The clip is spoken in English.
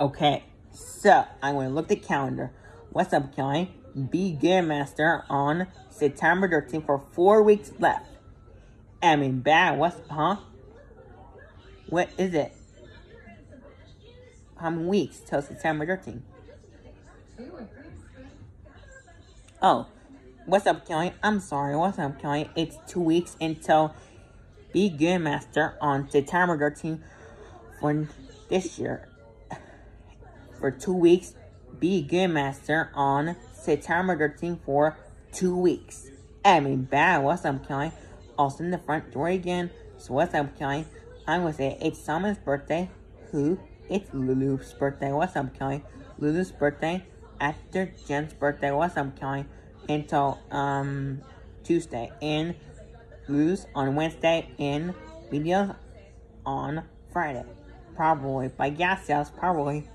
Okay, so I'm going to look the calendar. What's up, Kelly? Be Good Master on September 13th for four weeks left. I mean, bad. What's, huh? What is it? How many weeks till September 13th? Oh, what's up, Kelly? I'm sorry. What's up, Kelly? It's two weeks until Be Good Master on September 13th for this year. For two weeks, Be Good Master on September 13th for two weeks. I mean, bad. What's up, Kelly? Also in the front door again. So what's up, Kelly? I'm gonna say it's Summer's birthday. Who? It's Lulu's birthday. What's up, Kelly? Lulu's birthday after Jen's birthday. What's up, Kelly? Until um Tuesday. In Lulu's on Wednesday. In videos on Friday. Probably by gas sales. Probably.